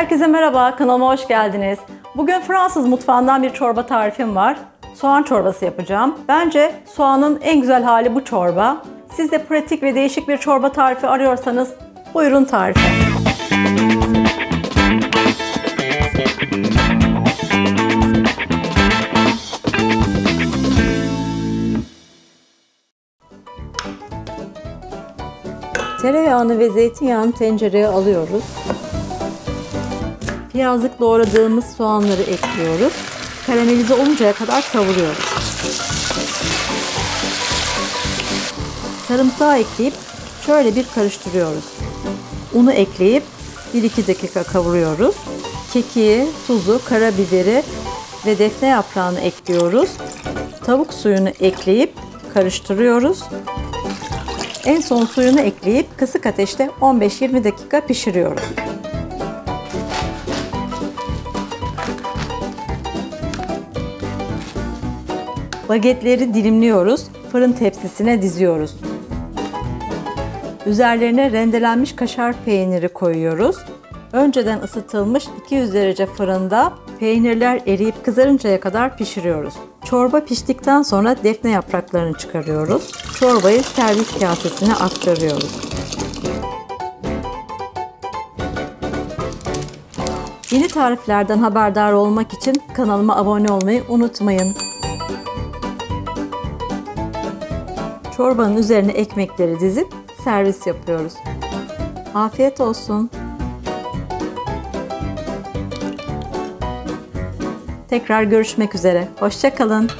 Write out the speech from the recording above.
Herkese merhaba, kanalıma hoş geldiniz. Bugün Fransız mutfağından bir çorba tarifim var. Soğan çorbası yapacağım. Bence soğanın en güzel hali bu çorba. Siz de pratik ve değişik bir çorba tarifi arıyorsanız buyurun tarife. Tereyağını ve zeytinyağını tencereye alıyoruz. Piyazlık doğradığımız soğanları ekliyoruz. Karamelize oluncaya kadar kavuruyoruz. Sarımsağı ekleyip şöyle bir karıştırıyoruz. Unu ekleyip 1-2 dakika kavuruyoruz. Kekiği, tuzu, karabiberi ve defne yaprağını ekliyoruz. Tavuk suyunu ekleyip karıştırıyoruz. En son suyunu ekleyip kısık ateşte 15-20 dakika pişiriyoruz. Bagetleri dilimliyoruz, fırın tepsisine diziyoruz. Üzerlerine rendelenmiş kaşar peyniri koyuyoruz. Önceden ısıtılmış 200 derece fırında peynirler eriyip kızarıncaya kadar pişiriyoruz. Çorba piştikten sonra defne yapraklarını çıkarıyoruz. Çorbayı servis kasesine aktarıyoruz. Yeni tariflerden haberdar olmak için kanalıma abone olmayı unutmayın. Çorbanın üzerine ekmekleri dizip servis yapıyoruz. Afiyet olsun. Tekrar görüşmek üzere. Hoşçakalın.